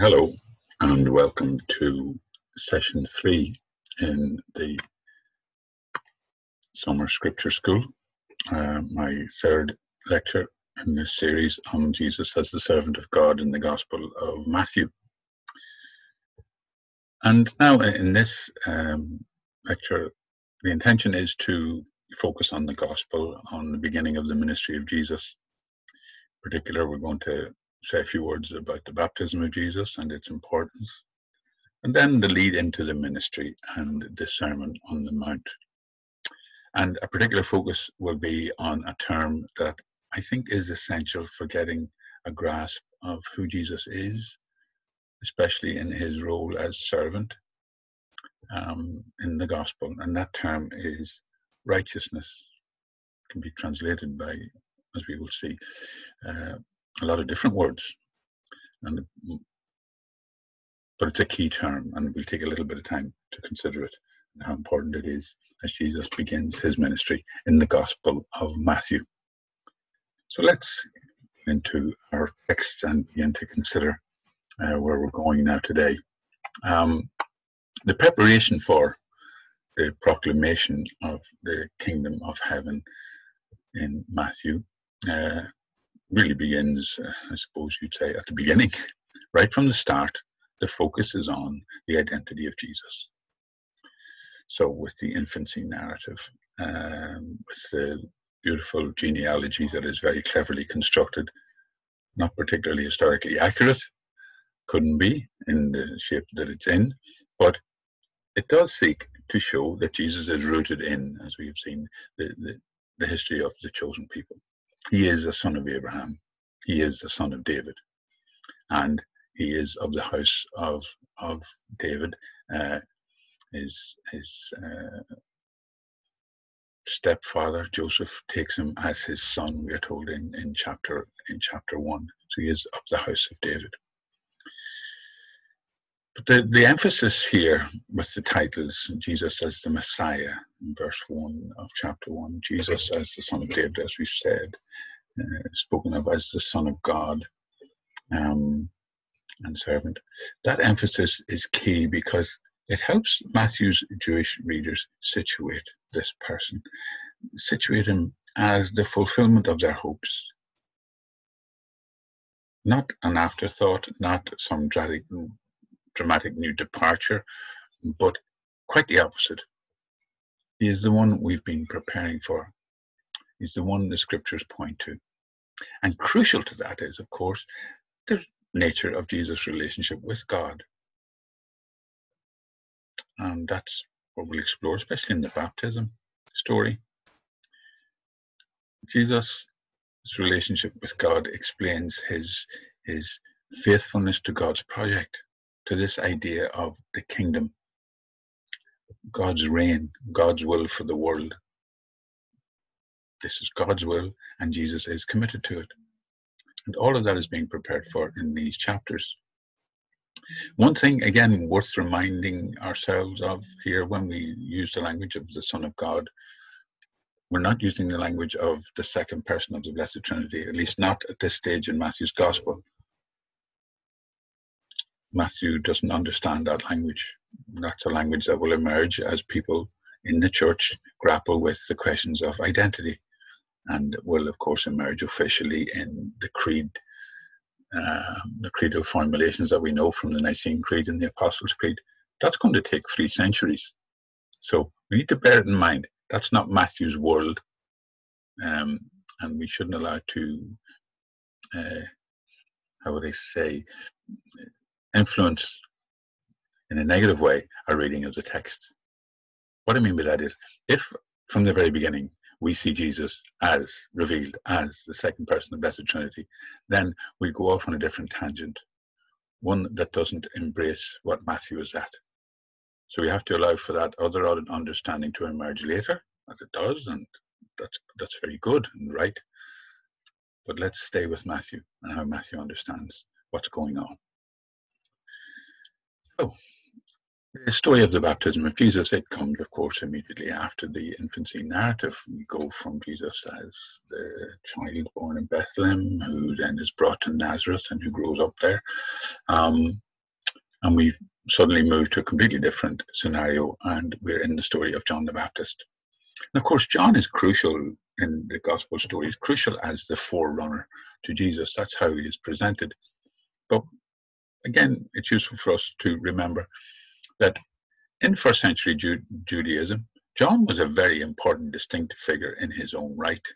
Hello, and welcome to session three in the Summer Scripture School, uh, my third lecture in this series on Jesus as the servant of God in the Gospel of Matthew. And now, in this um, lecture, the intention is to focus on the Gospel, on the beginning of the ministry of Jesus. In particular, we're going to say a few words about the baptism of Jesus and its importance, and then the lead into the ministry and the Sermon on the Mount. And a particular focus will be on a term that I think is essential for getting a grasp of who Jesus is, especially in his role as servant um, in the gospel. And that term is righteousness, it can be translated by, as we will see, uh, a lot of different words. And, but it's a key term, and we'll take a little bit of time to consider it and how important it is as Jesus begins his ministry in the Gospel of Matthew. So let's into our text and begin to consider uh, where we're going now today. Um, the preparation for the proclamation of the kingdom of heaven in Matthew uh, really begins, uh, I suppose you'd say, at the beginning. right from the start, the focus is on the identity of Jesus. So, with the infancy narrative, um, with the beautiful genealogy that is very cleverly constructed, not particularly historically accurate, couldn't be in the shape that it's in, but it does seek to show that Jesus is rooted in, as we have seen, the, the, the history of the chosen people. He is the son of Abraham. He is the son of David. And he is of the house of, of David. Uh, his his uh, stepfather Joseph takes him as his son. We are told in, in chapter in chapter one. So he is of the house of David. But the, the emphasis here with the titles, Jesus as the Messiah, in verse 1 of chapter 1, Jesus as the Son of David, as we've said, uh, spoken of as the Son of God um, and servant. That emphasis is key because it helps Matthew's Jewish readers situate this person, situate him as the fulfillment of their hopes. Not an afterthought, not some dramatic, dramatic new departure, but quite the opposite. Is the one we've been preparing for. is the one the scriptures point to. And crucial to that is, of course, the nature of Jesus' relationship with God. And that's what we'll explore, especially in the baptism story. Jesus' relationship with God explains his, his faithfulness to God's project to this idea of the kingdom, God's reign, God's will for the world. This is God's will, and Jesus is committed to it. And all of that is being prepared for in these chapters. One thing, again, worth reminding ourselves of here when we use the language of the Son of God, we're not using the language of the second person of the Blessed Trinity, at least not at this stage in Matthew's Gospel. Matthew doesn't understand that language. That's a language that will emerge as people in the church grapple with the questions of identity and will, of course, emerge officially in the creed, uh, the creedal formulations that we know from the Nicene Creed and the Apostles' Creed. That's going to take three centuries. So we need to bear it in mind. That's not Matthew's world. Um, and we shouldn't allow to, uh, how would I say, influence in a negative way our reading of the text. What I mean by that is, if from the very beginning we see Jesus as revealed as the second person of the Blessed Trinity, then we go off on a different tangent, one that doesn't embrace what Matthew is at. So we have to allow for that other understanding to emerge later, as it does, and that's that's very good and right. But let's stay with Matthew and how Matthew understands what's going on. Oh, the story of the baptism of Jesus, it comes, of course, immediately after the infancy narrative. We go from Jesus as the child born in Bethlehem, who then is brought to Nazareth and who grows up there. Um, And we've suddenly moved to a completely different scenario, and we're in the story of John the Baptist. And of course, John is crucial in the gospel story, he's crucial as the forerunner to Jesus. That's how he is presented. But again, it's useful for us to remember that in first century Ju- Judaism, John was a very important, distinct figure in his own right.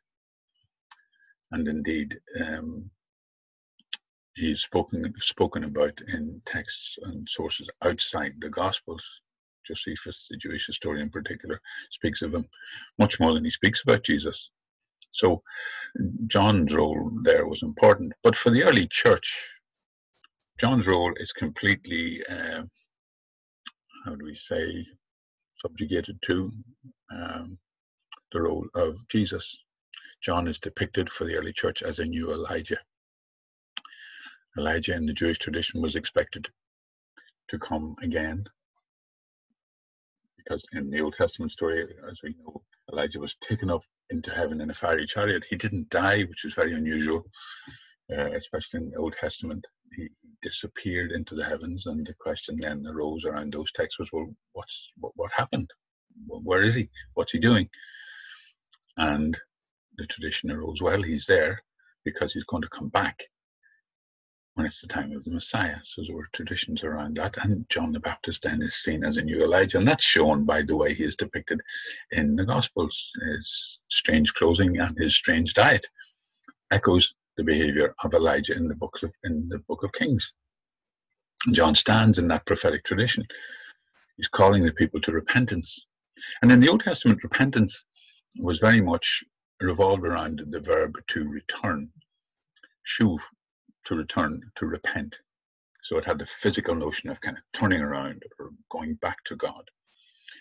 And indeed, um, he's spoken spoken about in texts and sources outside the Gospels. Josephus, the Jewish historian in particular, speaks of him much more than he speaks about Jesus. So John's role there was important. But for the early church, John's role is completely, uh, how do we say, subjugated to um, the role of Jesus. John is depicted for the early church as a new Elijah. Elijah in the Jewish tradition was expected to come again because in the Old Testament story, as we know, Elijah was taken up into heaven in a fiery chariot. He didn't die, which was very unusual, uh, especially in the Old Testament. He disappeared into the heavens, and the question then arose around those texts was, well, what's what, what happened? Where is he? What's he doing? And the tradition arose, well, he's there because he's going to come back when it's the time of the Messiah. So there were traditions around that. And John the Baptist then is seen as a new Elijah. And that's shown by the way he is depicted in the Gospels. His strange clothing and his strange diet echoes the behavior of Elijah in the books of in the book of Kings. John stands in that prophetic tradition. He's calling the people to repentance. And in the Old Testament, repentance was very much revolved around the verb to return. Shuv, to return, to repent. So it had the physical notion of kind of turning around or going back to God.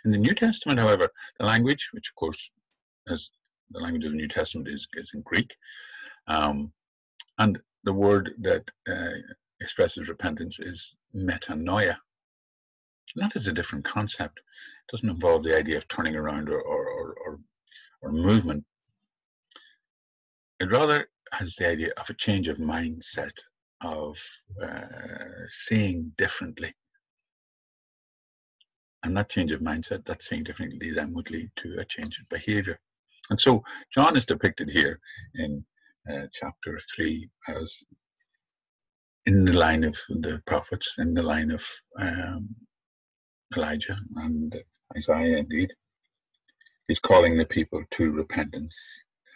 In the New Testament, however, the language, which of course is the language of the New Testament is, is in Greek, um, and the word that uh, expresses repentance is metanoia. And that is a different concept. It doesn't involve the idea of turning around or, or, or, or, or movement. It rather has the idea of a change of mindset, of uh, seeing differently. And that change of mindset, that seeing differently, then would lead to a change of behavior. And so John is depicted here in uh, chapter 3 as in the line of the prophets, in the line of um, Elijah and Isaiah, indeed. He's calling the people to repentance,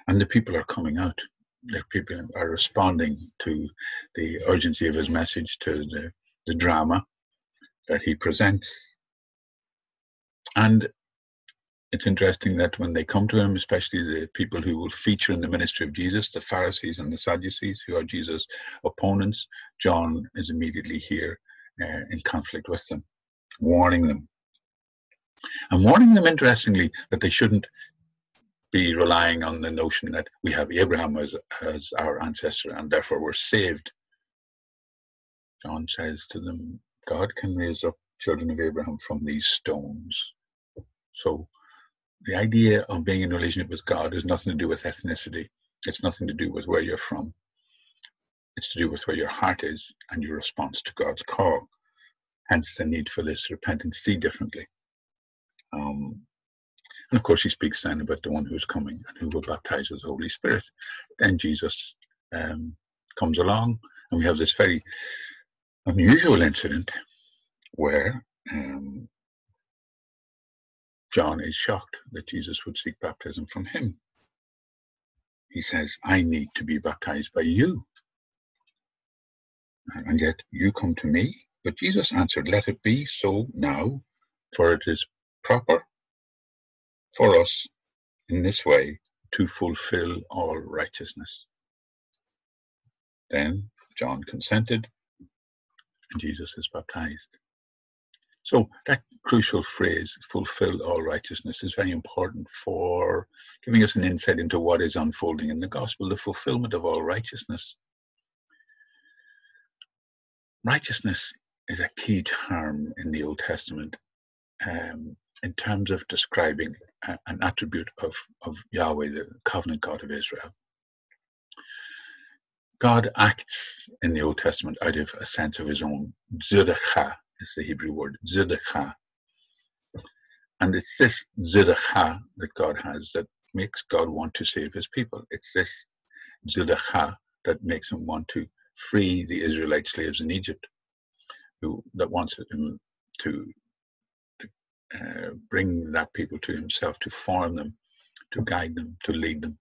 and the people are coming out The people are responding to the urgency of his message, to the, the drama that he presents. And it's interesting that when they come to him, especially the people who will feature in the ministry of Jesus, the Pharisees and the Sadducees, who are Jesus' opponents, John is immediately here uh, in conflict with them, warning them. And warning them, interestingly, that they shouldn't be relying on the notion that we have Abraham as, as our ancestor and therefore we're saved. John says to them, God can raise up children of Abraham from these stones. So the idea of being in relationship with God has nothing to do with ethnicity. It's nothing to do with where you're from. It's to do with where your heart is and your response to God's call. Hence the need for this repentance. See differently. Um, and of course, he speaks then about the one who's coming and who will baptize with the Holy Spirit. Then Jesus um, comes along, and we have this very unusual incident where um, John is shocked that Jesus would seek baptism from him. He says, I need to be baptized by you. And yet you come to me. But Jesus answered, Let it be so now, for it is proper for us in this way to fulfill all righteousness. Then John consented, and Jesus is baptized. So that crucial phrase, fulfill all righteousness, is very important for giving us an insight into what is unfolding in the gospel, the fulfillment of all righteousness. Righteousness is a key term in the Old Testament um, in terms of describing an attribute of, of Yahweh, the covenant God of Israel. God acts in the Old Testament out of a sense of his own tzedakah, is the Hebrew word tzedakah. And it's this tzedakah that God has that makes God want to save his people. It's this tzedakah that makes him want to free the Israelite slaves in Egypt, who that wants him to, to uh, bring that people to himself, to form them, to guide them, to lead them.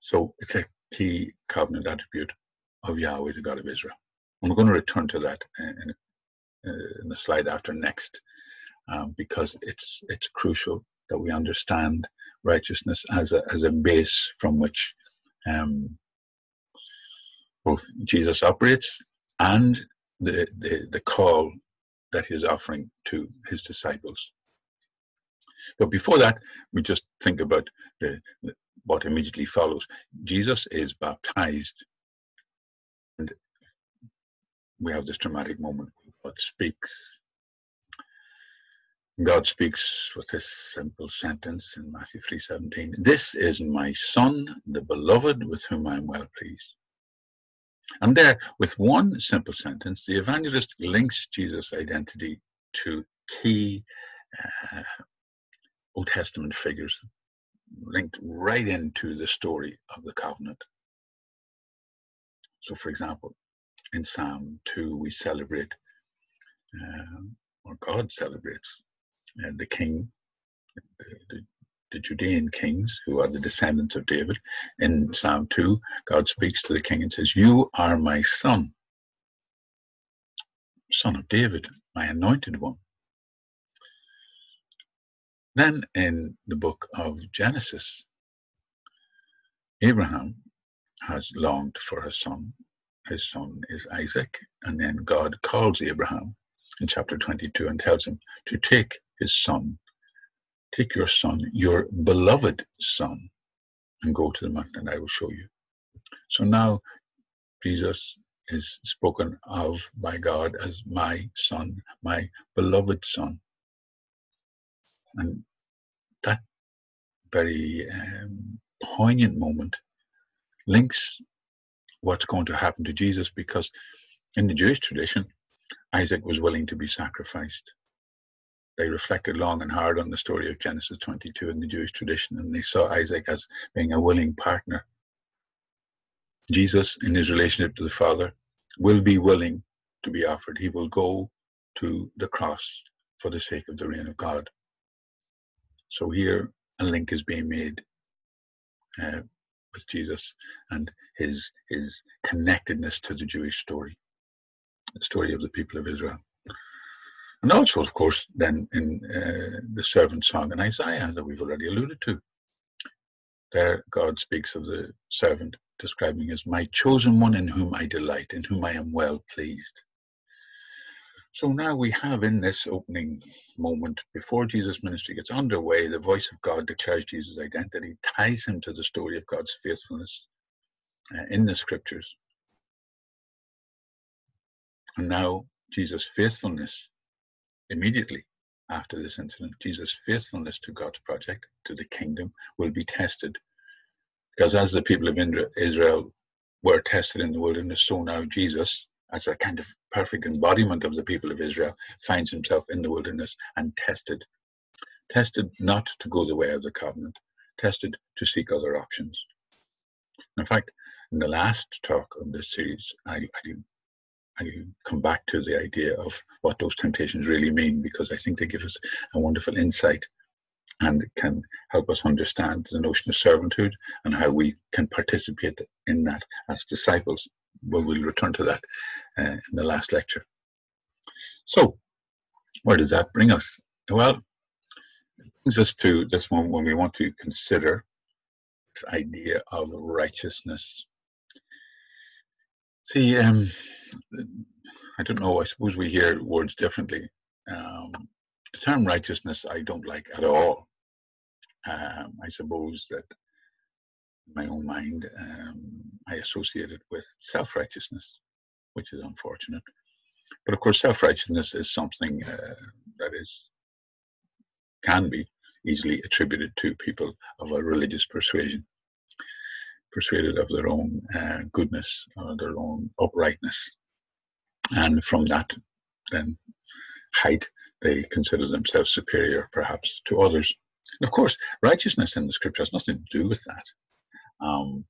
So it's a key covenant attribute of Yahweh, the God of Israel. And we're going to return to that in, in the slide after next, um, because it's it's crucial that we understand righteousness as a as a base from which um, both Jesus operates and the, the the call that he's offering to his disciples. But before that, we just think about the, the, what immediately follows. Jesus is baptized, and we have this dramatic moment. God speaks. God speaks with this simple sentence in Matthew 3:17. This is my son, the beloved, with whom I am well pleased. And there, with one simple sentence, the evangelist links Jesus' identity to key uh, Old Testament figures, linked right into the story of the covenant. So, for example, in Psalm 2, we celebrate, or God celebrates, uh, the king, the, the Judean kings who are the descendants of David. In Psalm 2, God speaks to the king and says, You are my son, son of David, my anointed one. Then in the book of Genesis, Abraham has longed for a son. His son is Isaac. And then God calls Abraham in chapter 22 and tells him to take his son Take your son, your beloved son, and go to the mountain, and I will show you. So now Jesus is spoken of by God as my son, my beloved son. And that very um, poignant moment links what's going to happen to Jesus because in the Jewish tradition, Isaac was willing to be sacrificed they reflected long and hard on the story of Genesis 22 in the Jewish tradition, and they saw Isaac as being a willing partner. Jesus, in his relationship to the Father, will be willing to be offered. He will go to the cross for the sake of the reign of God. So here, a link is being made uh, with Jesus and his his connectedness to the Jewish story, the story of the people of Israel. And also, of course, then in uh, the servant song in Isaiah that we've already alluded to, there God speaks of the servant, describing as my chosen one in whom I delight, in whom I am well pleased. So now we have in this opening moment, before Jesus' ministry gets underway, the voice of God declares Jesus' identity, ties him to the story of God's faithfulness uh, in the scriptures. And now Jesus' faithfulness Immediately after this incident, Jesus' faithfulness to God's project, to the kingdom, will be tested. Because as the people of Israel were tested in the wilderness, so now Jesus, as a kind of perfect embodiment of the people of Israel, finds himself in the wilderness and tested. Tested not to go the way of the covenant, tested to seek other options. In fact, in the last talk of this series, I, I I come back to the idea of what those temptations really mean because I think they give us a wonderful insight and can help us understand the notion of servanthood and how we can participate in that as disciples. Well, we'll return to that uh, in the last lecture. So, where does that bring us? Well, it brings us to this moment when we want to consider this idea of righteousness See, um, I don't know. I suppose we hear words differently. Um, the term righteousness, I don't like at all. Um, I suppose that in my own mind, um, I associate it with self righteousness, which is unfortunate. But of course, self righteousness is something uh, that is can be easily attributed to people of a religious persuasion persuaded of their own uh, goodness or their own uprightness. And from that then height, they consider themselves superior perhaps to others. And of course, righteousness in the scripture has nothing to do with that. Um,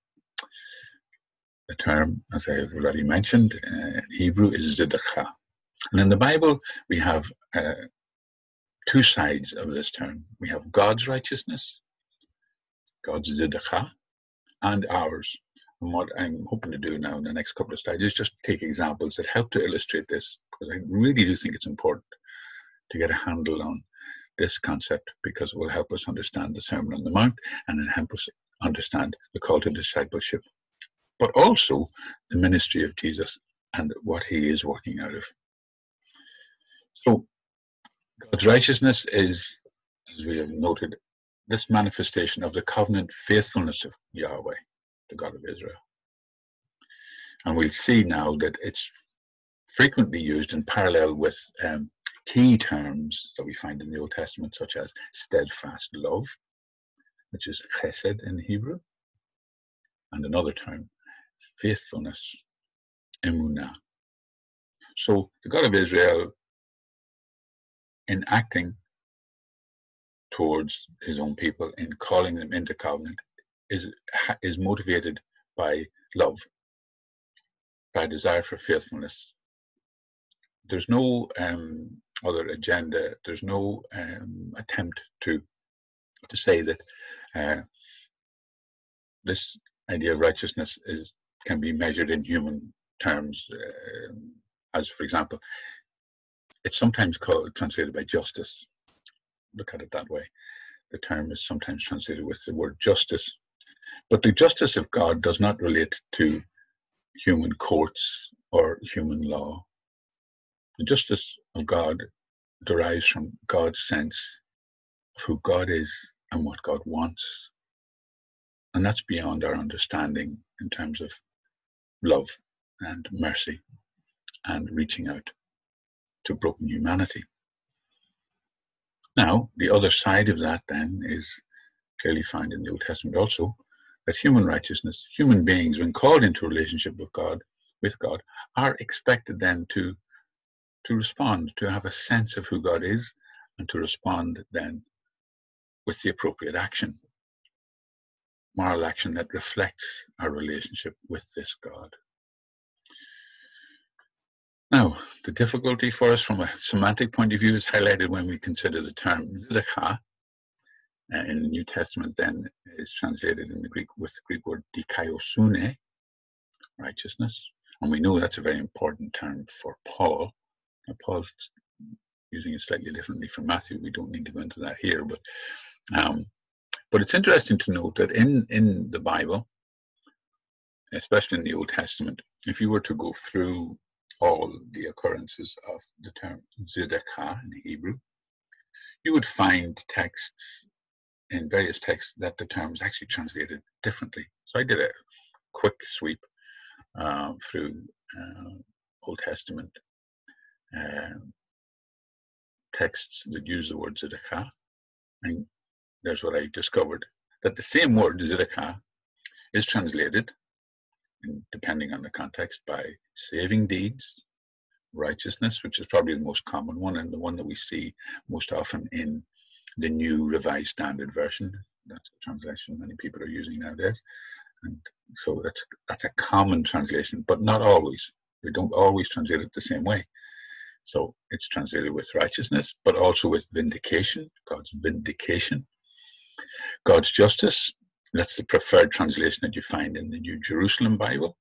the term, as I've already mentioned, uh, in Hebrew is tzedakah. And in the Bible, we have uh, two sides of this term. We have God's righteousness, God's tzedakah, and ours. And what I'm hoping to do now in the next couple of slides is just take examples that help to illustrate this, because I really do think it's important to get a handle on this concept because it will help us understand the Sermon on the Mount and then help us understand the call to discipleship, but also the ministry of Jesus and what he is working out of. So, God's righteousness is, as we have noted, this manifestation of the covenant faithfulness of Yahweh, the God of Israel. And we'll see now that it's frequently used in parallel with um, key terms that we find in the Old Testament, such as steadfast love, which is chesed in Hebrew, and another term, faithfulness, emunah. So the God of Israel, in acting towards his own people, in calling them into covenant, is is motivated by love, by desire for faithfulness. There's no um, other agenda. There's no um, attempt to to say that uh, this idea of righteousness is can be measured in human terms, uh, as for example, it's sometimes called translated by justice. Look at it that way. The term is sometimes translated with the word justice, but the justice of God does not relate to human courts or human law. The justice of God derives from God's sense of who God is and what God wants. And that's beyond our understanding in terms of love and mercy and reaching out to broken humanity. Now, the other side of that then is clearly found in the Old Testament also that human righteousness, human beings, when called into relationship with God, with God, are expected then to to respond, to have a sense of who God is, and to respond then with the appropriate action. Moral action that reflects our relationship with this God. Now, the difficulty for us from a semantic point of view is highlighted when we consider the term tzedakah. Uh, in the New Testament, then is translated in the Greek with the Greek word dikaiosune, righteousness. And we know that's a very important term for Paul. Now, Paul's using it slightly differently from Matthew. We don't need to go into that here, but um, but it's interesting to note that in in the Bible, especially in the Old Testament, if you were to go through all the occurrences of the term zedekah in Hebrew, you would find texts in various texts that the term is actually translated differently. So I did a quick sweep uh, through uh, Old Testament uh, texts that use the word zedekah, and there's what I discovered that the same word zedekah is translated, depending on the context, by saving deeds, righteousness, which is probably the most common one and the one that we see most often in the new Revised Standard Version. That's a translation many people are using nowadays. And so that's that's a common translation, but not always. We don't always translate it the same way. So it's translated with righteousness, but also with vindication, God's vindication. God's justice, that's the preferred translation that you find in the New Jerusalem Bible,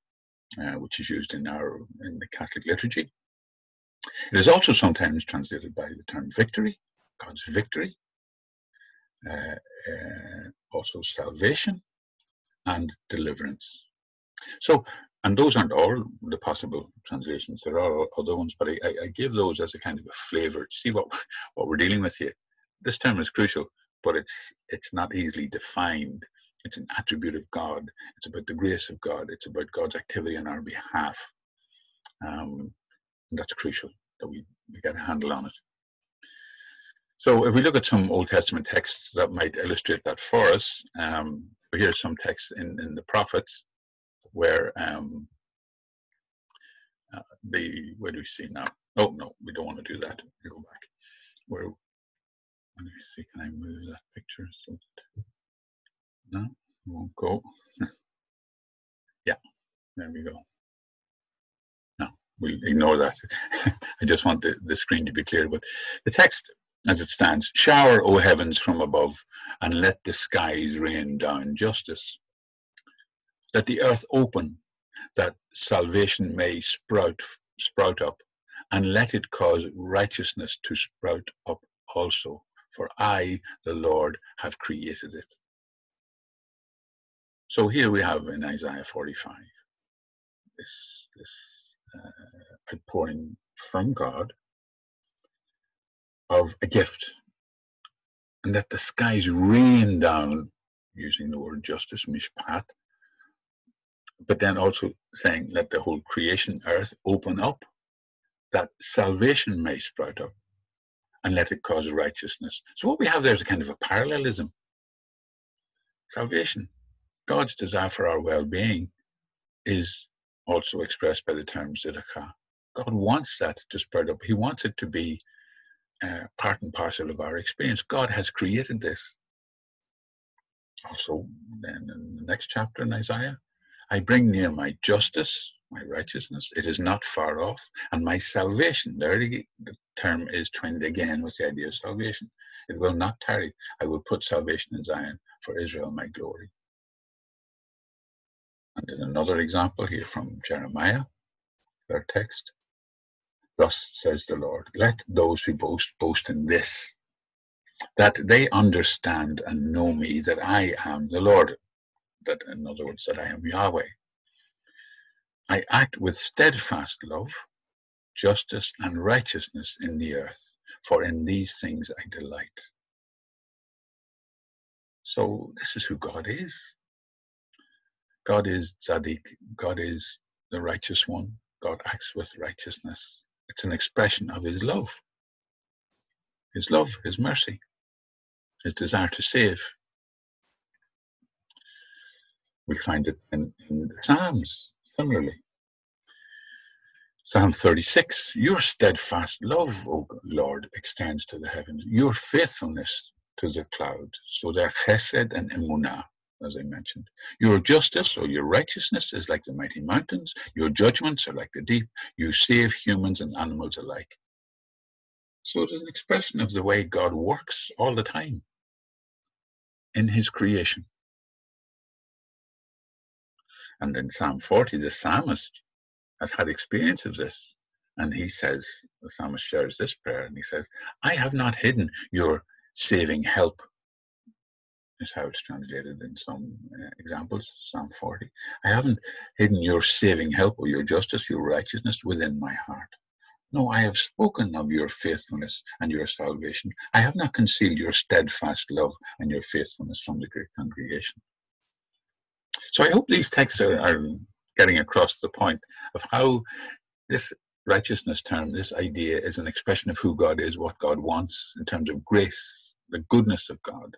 uh, which is used in our in the Catholic liturgy. It is also sometimes translated by the term victory, God's victory, uh, uh, also salvation and deliverance. So, and those aren't all the possible translations. There are other ones, but I, I give those as a kind of a flavor to see what what we're dealing with here. This term is crucial, but it's it's not easily defined. It's an attribute of God. It's about the grace of God. It's about God's activity on our behalf. Um, that's crucial that we, we get a handle on it. So if we look at some Old Testament texts that might illustrate that for us, um, here's some texts in, in the prophets where um, uh, the where do we see now? Oh no, we don't want to do that. We go back. Where? Let me see. Can I move that picture so that no, won't go. yeah, there we go. No, we'll ignore that. I just want the, the screen to be clear. But the text as it stands, shower, O heavens, from above, and let the skies rain down justice. Let the earth open, that salvation may sprout, sprout up, and let it cause righteousness to sprout up also. For I, the Lord, have created it. So here we have in Isaiah 45 this, this uh, outpouring from God of a gift, and that the skies rain down, using the word justice, mishpat, but then also saying, let the whole creation earth open up, that salvation may sprout up, and let it cause righteousness. So what we have there is a kind of a parallelism. Salvation, God's desire for our well-being, is also expressed by the term tzedakah. God wants that to spread up. He wants it to be uh, part and parcel of our experience. God has created this. Also, then in the next chapter in Isaiah, I bring near my justice, my righteousness. It is not far off, and my salvation. There, the, the term is twinned again with the idea of salvation. It will not tarry. I will put salvation in Zion for Israel, my glory. And then another example here from Jeremiah, their text. Thus says the Lord, let those who boast boast in this, that they understand and know me, that I am the Lord, that in other words, that I am Yahweh. I act with steadfast love, justice, and righteousness in the earth, for in these things I delight. So this is who God is. God is Tzaddik. God is the righteous one. God acts with righteousness. It's an expression of his love. His love, his mercy, his desire to save. We find it in, in the Psalms, similarly. Psalm 36 Your steadfast love, O Lord, extends to the heavens, your faithfulness to the clouds. So they're chesed and emunah as I mentioned. Your justice or your righteousness is like the mighty mountains. Your judgments are like the deep. You save humans and animals alike. So it is an expression of the way God works all the time in his creation. And in Psalm 40, the psalmist has had experience of this. And he says, the psalmist shares this prayer, and he says, I have not hidden your saving help is how it's translated in some uh, examples, Psalm 40. I haven't hidden your saving help or your justice, your righteousness within my heart. No, I have spoken of your faithfulness and your salvation. I have not concealed your steadfast love and your faithfulness from the great congregation. So I hope these texts are, are getting across the point of how this righteousness term, this idea, is an expression of who God is, what God wants in terms of grace, the goodness of God,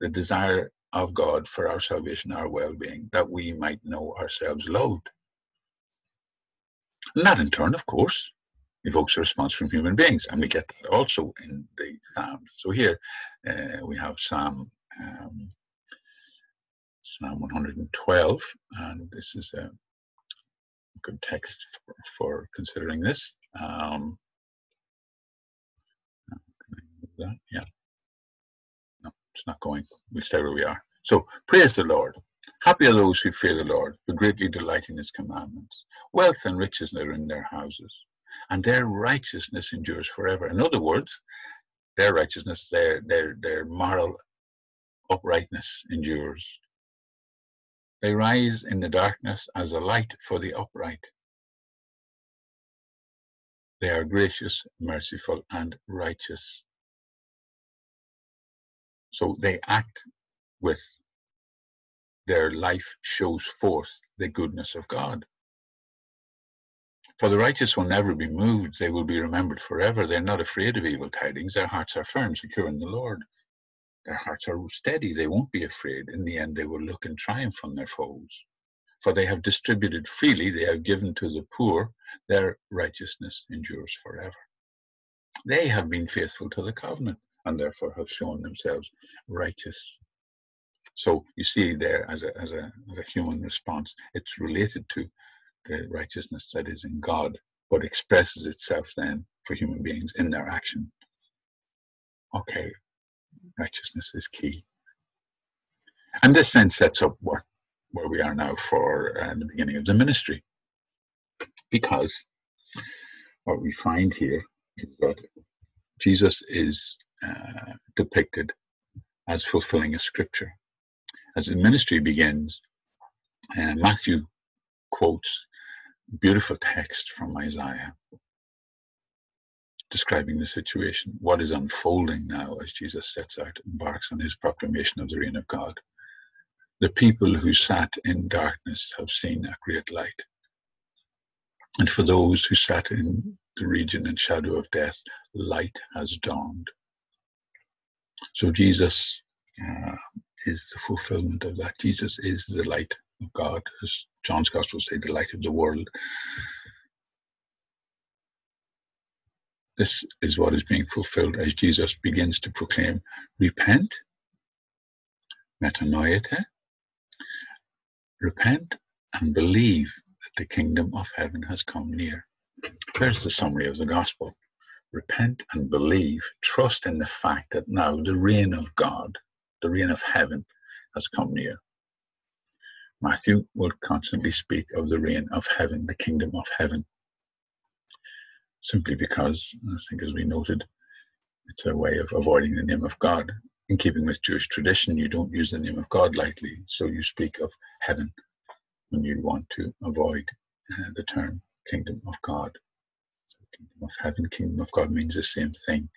the desire of God for our salvation, our well being, that we might know ourselves loved. And that, in turn, of course, evokes a response from human beings, and we get that also in the Psalms. So here uh, we have Psalm um, Psalm 112, and this is a good text for, for considering this. Um, yeah. It's not going. We'll stay where we are. So praise the Lord. Happy are those who fear the Lord, who greatly delight in his commandments. Wealth and riches are in their houses, and their righteousness endures forever. In other words, their righteousness, their their their moral uprightness endures. They rise in the darkness as a light for the upright. They are gracious, merciful, and righteous. So they act with their life shows forth the goodness of God. For the righteous will never be moved, they will be remembered forever. They're not afraid of evil tidings, their hearts are firm, secure in the Lord. Their hearts are steady, they won't be afraid. In the end, they will look in triumph on their foes. For they have distributed freely, they have given to the poor, their righteousness endures forever. They have been faithful to the covenant and therefore have shown themselves righteous. So you see there as a, as a, as a human response, it's related to the righteousness that is in God, but expresses itself then for human beings in their action. Okay, righteousness is key. And this then sets up what where we are now for uh, the beginning of the ministry. Because what we find here is that Jesus is uh, depicted as fulfilling a scripture. As the ministry begins, uh, Matthew quotes beautiful text from Isaiah describing the situation, what is unfolding now as Jesus sets out, embarks on his proclamation of the reign of God. The people who sat in darkness have seen a great light. And for those who sat in the region and shadow of death, light has dawned. So Jesus uh, is the fulfillment of that. Jesus is the light of God, as John's Gospel say, the light of the world. This is what is being fulfilled as Jesus begins to proclaim, repent, metanoia, repent and believe that the kingdom of heaven has come near. There's the summary of the gospel. Repent and believe, trust in the fact that now the reign of God, the reign of heaven, has come near. Matthew will constantly speak of the reign of heaven, the kingdom of heaven, simply because, I think as we noted, it's a way of avoiding the name of God in keeping with Jewish tradition, you don't use the name of God lightly. So you speak of heaven when you want to avoid uh, the term kingdom of God. Kingdom of heaven, kingdom of God means the same thing.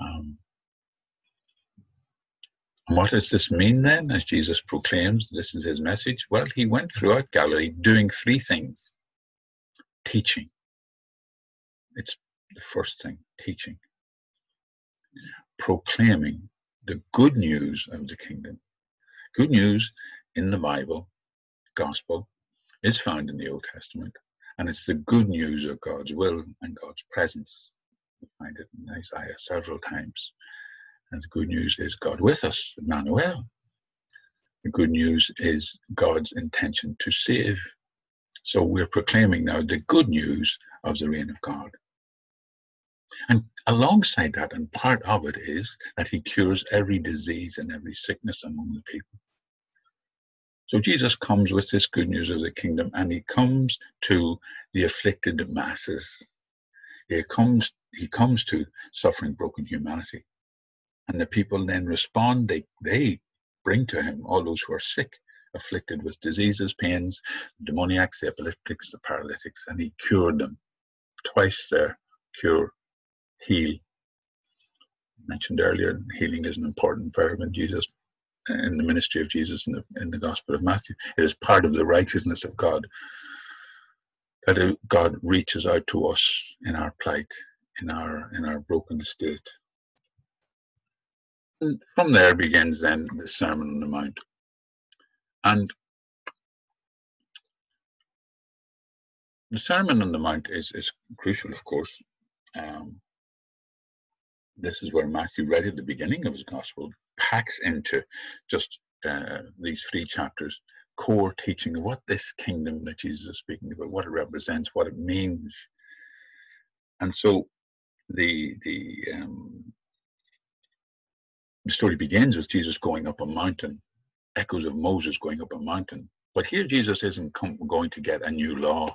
Um, and what does this mean then, as Jesus proclaims this is his message? Well, he went throughout Galilee doing three things teaching. It's the first thing, teaching. Proclaiming the good news of the kingdom. Good news in the Bible, gospel, is found in the Old Testament, and it's the good news of God's will and God's presence. We find it in Isaiah several times. And the good news is God with us, Emmanuel. The good news is God's intention to save. So we're proclaiming now the good news of the reign of God. And alongside that, and part of it is that he cures every disease and every sickness among the people. So Jesus comes with this good news of the kingdom and he comes to the afflicted masses. He comes, he comes to suffering, broken humanity. And the people then respond, they, they bring to him all those who are sick, afflicted with diseases, pains, demoniacs, the epileptics, the paralytics, and he cured them. Twice there, cure heal. I mentioned earlier, healing is an important verb in Jesus, in the ministry of Jesus in the, in the Gospel of Matthew. It is part of the righteousness of God that God reaches out to us in our plight, in our in our broken state. And from there begins then the Sermon on the Mount. And the Sermon on the Mount is, is crucial, of course. Um, this is where Matthew, right at the beginning of his gospel, packs into just uh, these three chapters core teaching of what this kingdom that Jesus is speaking about, what it represents, what it means. And so the the um, the story begins with Jesus going up a mountain, echoes of Moses going up a mountain. But here Jesus isn't going to get a new law.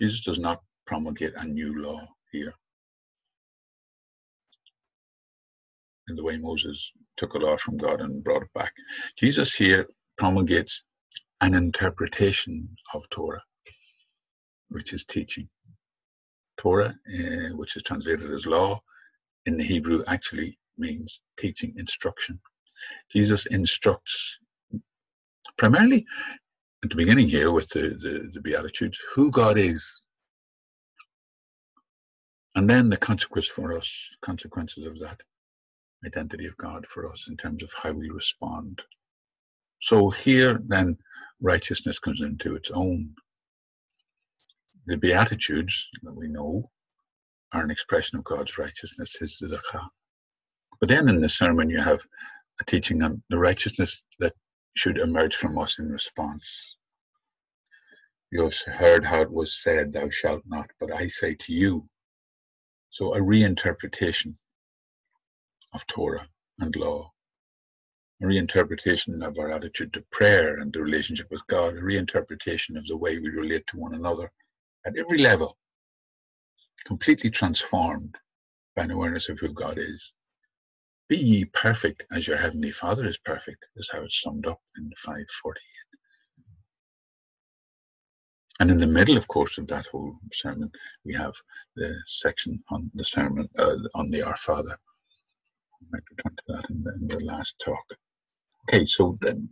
Jesus does not promulgate a new law here. In the way Moses took a law from God and brought it back. Jesus here promulgates an interpretation of Torah, which is teaching. Torah, uh, which is translated as law, in the Hebrew actually means teaching, instruction. Jesus instructs primarily at the beginning here with the, the, the Beatitudes who God is. And then the consequence for us, consequences of that identity of God for us in terms of how we respond. So here then righteousness comes into its own. the Beatitudes that we know are an expression of God's righteousness, His tzedakah. But then in the sermon, you have a teaching on the righteousness that should emerge from us in response. You have heard how it was said, Thou shalt not, but I say to you. So a reinterpretation of Torah and law, a reinterpretation of our attitude to prayer and the relationship with God, a reinterpretation of the way we relate to one another at every level, completely transformed by an awareness of who God is. Be ye perfect as your heavenly Father is perfect, is how it's summed up in 548. And in the middle, of course, of that whole sermon, we have the section on the sermon uh, on the Our Father. Might return to that in the, in the last talk. Okay, so then,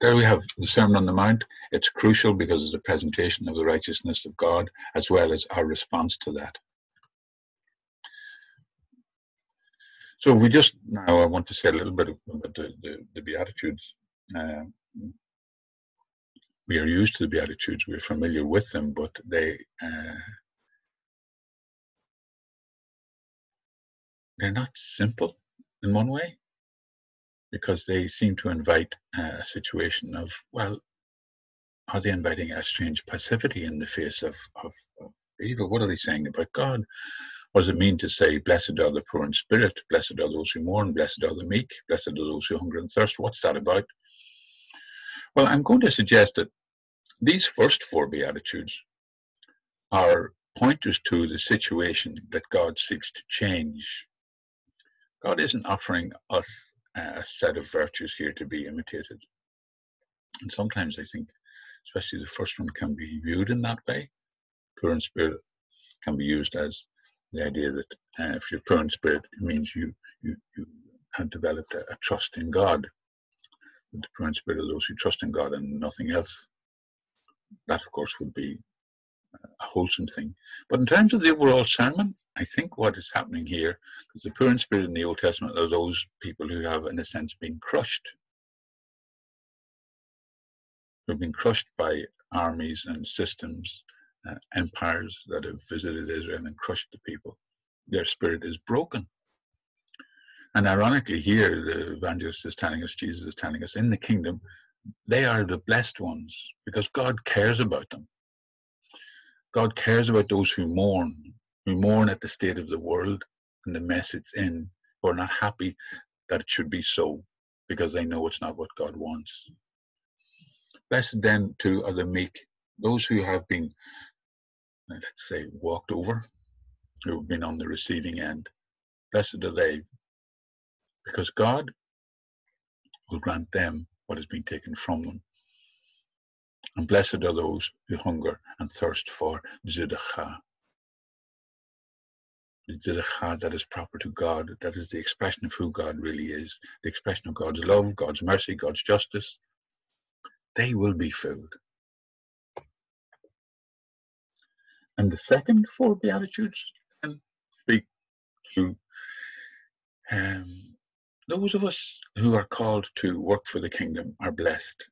there we have the Sermon on the Mount. It's crucial because it's a presentation of the righteousness of God as well as our response to that. So we just now, I want to say a little bit about the, the, the Beatitudes. Uh, we are used to the Beatitudes, we're familiar with them, but they uh, they're not simple in one way because they seem to invite uh, a situation of well are they inviting a strange passivity in the face of, of, of evil what are they saying about god what does it mean to say, Blessed are the poor in spirit, blessed are those who mourn, blessed are the meek, blessed are those who hunger and thirst? What's that about? Well, I'm going to suggest that these first four Beatitudes are pointers to the situation that God seeks to change. God isn't offering us a set of virtues here to be imitated. And sometimes I think, especially the first one, can be viewed in that way. Poor in spirit can be used as the idea that uh, if you're poor in spirit, it means you you you have developed a, a trust in God. The poor in spirit are those who trust in God and nothing else. That, of course, would be a wholesome thing. But in terms of the overall sermon, I think what is happening here, because the poor in spirit in the Old Testament are those people who have, in a sense, been crushed. Who've been crushed by armies and systems uh, empires that have visited Israel and crushed the people. Their spirit is broken. And ironically, here the evangelist is telling us, Jesus is telling us, in the kingdom, they are the blessed ones because God cares about them. God cares about those who mourn, who mourn at the state of the world and the mess it's in, who are not happy that it should be so because they know it's not what God wants. Blessed then too are the meek, those who have been let's say, walked over, who've been on the receiving end. Blessed are they, because God will grant them what has been taken from them. And blessed are those who hunger and thirst for tzedakah. The tzedakah that is proper to God, that is the expression of who God really is, the expression of God's love, God's mercy, God's justice. They will be filled. And the second four Beatitudes and speak to um, those of us who are called to work for the kingdom are blessed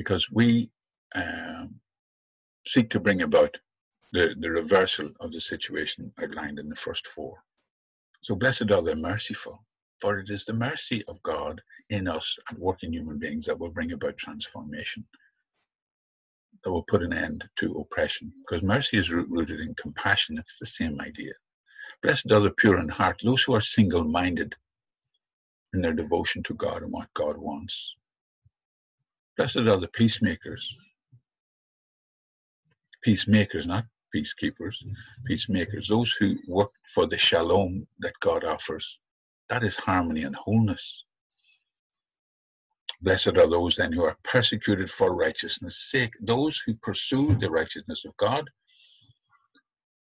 because we um, seek to bring about the, the reversal of the situation outlined in the first four. So, blessed are the merciful, for it is the mercy of God in us and working human beings that will bring about transformation that will put an end to oppression. Because mercy is rooted in compassion. It's the same idea. Blessed are the pure in heart, those who are single minded in their devotion to God and what God wants. Blessed are the peacemakers. Peacemakers, not peacekeepers, peacemakers, those who work for the shalom that God offers. That is harmony and wholeness. Blessed are those then who are persecuted for righteousness' sake, those who pursue the righteousness of God,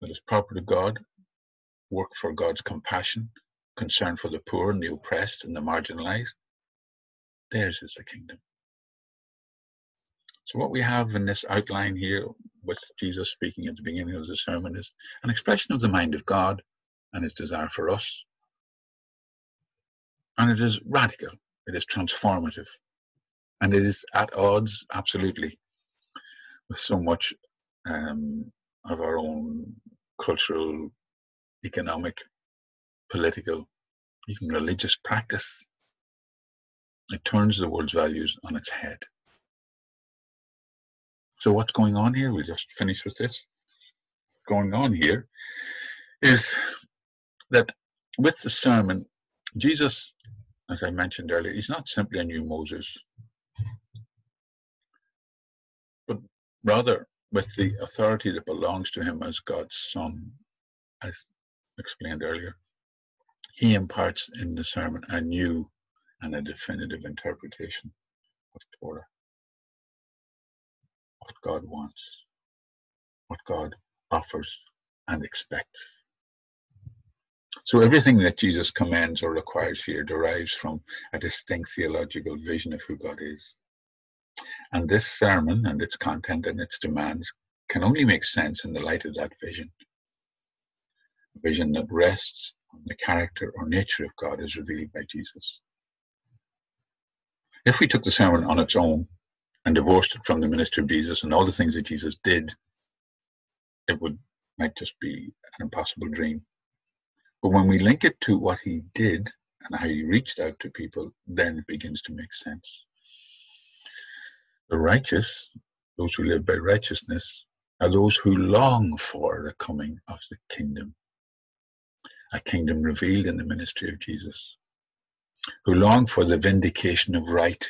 that is proper to God, work for God's compassion, concern for the poor and the oppressed and the marginalized. Theirs is the kingdom. So, what we have in this outline here, with Jesus speaking at the beginning of the sermon, is an expression of the mind of God and his desire for us. And it is radical. It is transformative. And it is at odds, absolutely, with so much um, of our own cultural, economic, political, even religious practice. It turns the world's values on its head. So, what's going on here? We'll just finish with this. Going on here is that with the sermon, Jesus, as I mentioned earlier, he's not simply a new Moses, but rather with the authority that belongs to him as God's Son, as explained earlier. He imparts in the sermon a new and a definitive interpretation of Torah. What God wants, what God offers and expects. So everything that Jesus commands or requires here derives from a distinct theological vision of who God is. And this sermon and its content and its demands can only make sense in the light of that vision. A vision that rests on the character or nature of God as revealed by Jesus. If we took the sermon on its own and divorced it from the ministry of Jesus and all the things that Jesus did, it would might just be an impossible dream. But when we link it to what he did and how he reached out to people, then it begins to make sense. The righteous, those who live by righteousness, are those who long for the coming of the kingdom, a kingdom revealed in the ministry of Jesus, who long for the vindication of right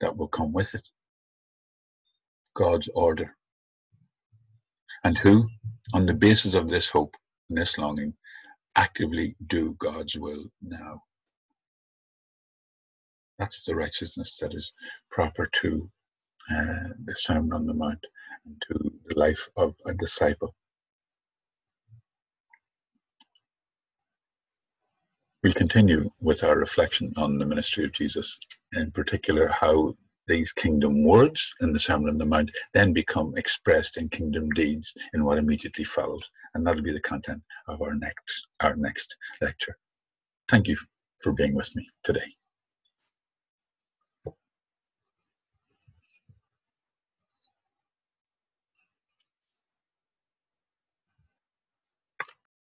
that will come with it, God's order, and who, on the basis of this hope and this longing, actively do God's will now. That's the righteousness that is proper to uh, the Sermon on the Mount and to the life of a disciple. We'll continue with our reflection on the ministry of Jesus, in particular, how these kingdom words in the Sermon on the Mount then become expressed in kingdom deeds in what immediately follows. And that'll be the content of our next our next lecture. Thank you for being with me today.